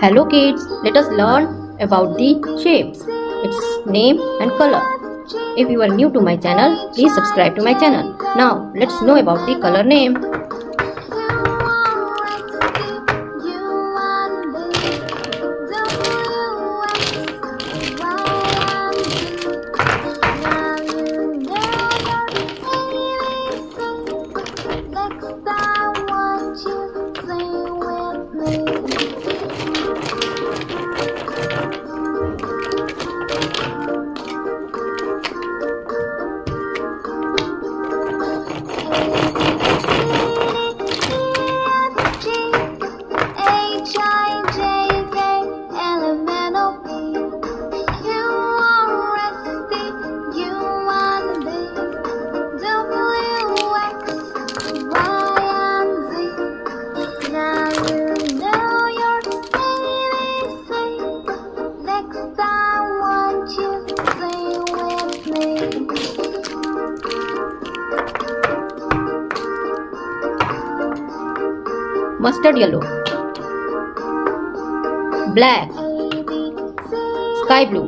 Hello kids, let us learn about the shapes, its name and color. If you are new to my channel, please subscribe to my channel. Now let's know about the color name. Mustard yellow black sky blue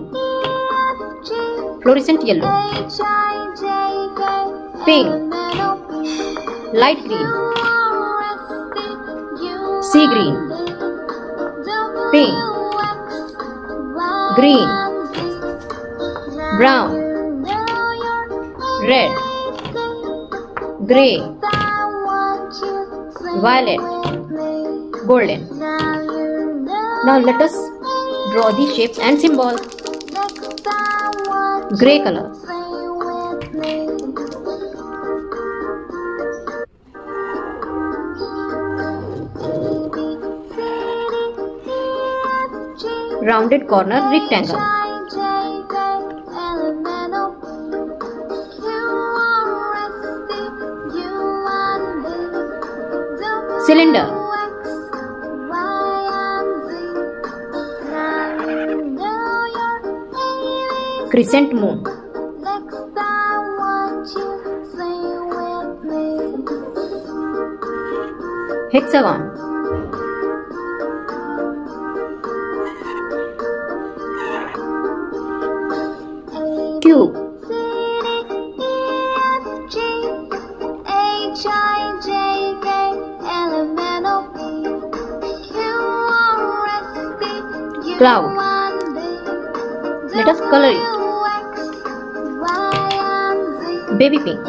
fluorescent yellow pink light green sea green pink green brown red grey violet golden. Now let us draw the shapes and symbols. Grey color. Rounded corner rectangle. Cylinder. Crescent moon. Hexagon. Cube. Cloud. Let us color it. Baby pink.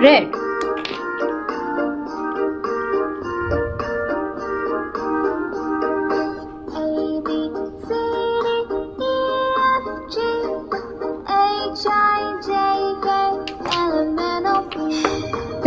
Red.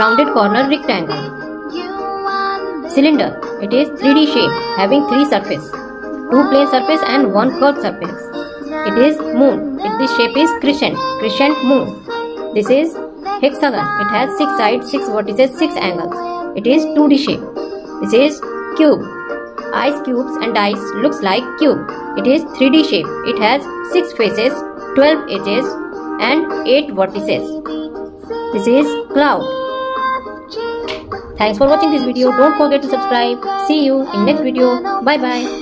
rounded corner rectangle. Cylinder. It is 3D shape having 3 surface, 2 plane surface and 1 curved surface. It is moon. It, this shape is crescent, crescent moon. This is hexagon. It has 6 sides, 6 vertices, 6 angles. It is 2D shape. This is cube. ice cubes and ice looks like cube. It is 3D shape. It has 6 faces, 12 edges and 8 vertices. This is cloud. Thanks for watching this video. Don't forget to subscribe. See you in next video. Bye bye.